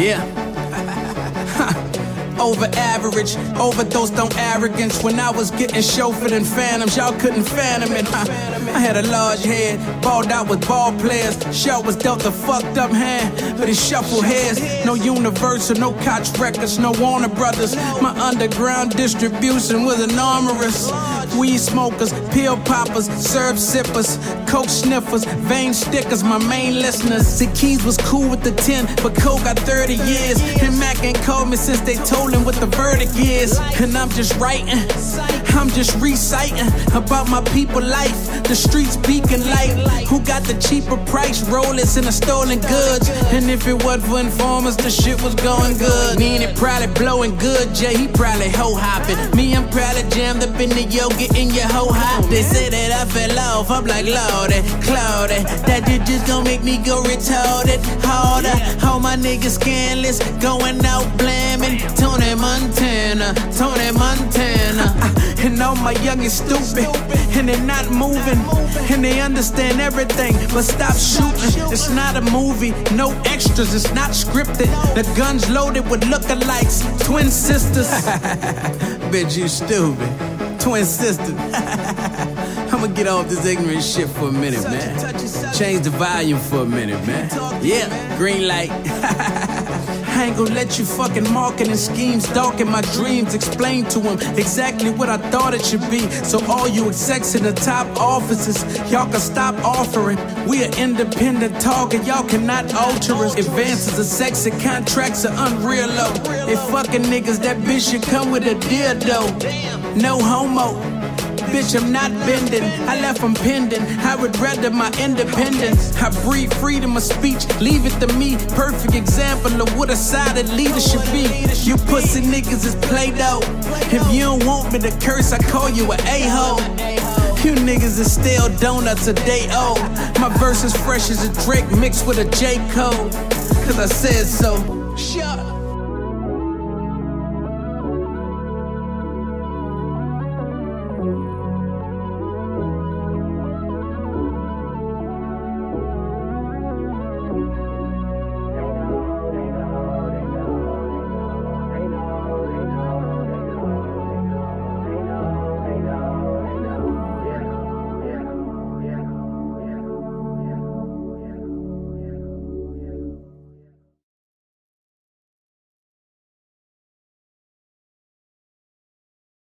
Yeah. over average, overdosed on arrogance. When I was getting chauffeured in phantoms, y'all couldn't phantom it. I had a large head, balled out with ball players. Shaw was dealt a fucked up hand, but he shuffled heads. No Universal, no Koch Records, no Warner Brothers. My underground distribution was enormous. Weed smokers, pill poppers, serve sippers, coke sniffers, vein stickers, my main listeners. See, Keys was cool with the 10, but Cole got 30 years. And Mac ain't called me since they told him what the verdict is. And I'm just writing, I'm just reciting about my people life. The streets beacon light. Who got the cheaper price? Rollers and the stolen goods. And if it wasn't for informers, the shit was going good. Me and it probably blowing good. Jay, he probably hoe hopping. Me, I'm probably jammed up in the yoga getting your whole hot. They say that I fell off. I'm like, Lordy, Cloudy. Eh, eh, that did just gon' make me go retarded. Harder. All my niggas scandalous. Going out blaming. Tony Montana. Tony Montana. And all my young is stupid. And they're not moving. And they understand everything. But stop shooting. It's not a movie. No extras. It's not scripted. The guns loaded with lookalikes. Twin sisters. Bitch, you stupid twin sister. I'ma get off this ignorant shit for a minute, man. Change the volume for a minute, man. Yeah, green light. I ain't gonna let you fucking marketing schemes darken my dreams. Explain to them exactly what I thought it should be. So all you execs in the top offices, y'all can stop offering. We are independent target, y'all cannot alter us. Advances are sexy, contracts are unreal low. They fucking niggas, that bitch should come with a dildo. No homo. Bitch, I'm not bending. I left them pending. I would rather my independence. I breathe freedom of speech. Leave it to me. Perfect example of what a sided leader should be. You pussy niggas is play doh. If you don't want me to curse, I call you an a-hole. You niggas is stale donuts a day old. My verse is fresh as a Drake mixed with a J. Cole. Cause I said so. Shut